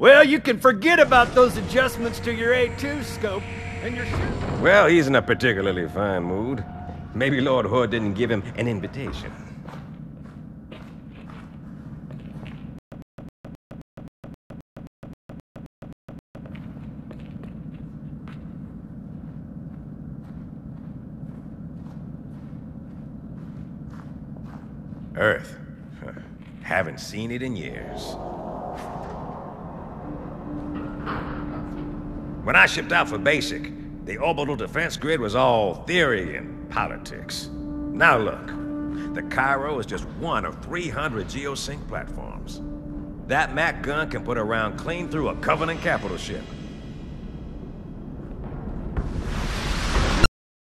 Well, you can forget about those adjustments to your A2 scope, and your Well, he's in a particularly fine mood. Maybe Lord Hood didn't give him an invitation. Earth. Haven't seen it in years. When I shipped out for basic, the orbital defense grid was all theory and politics. Now look, the Cairo is just one of 300 geosync platforms. That MAC gun can put a round clean through a Covenant capital ship.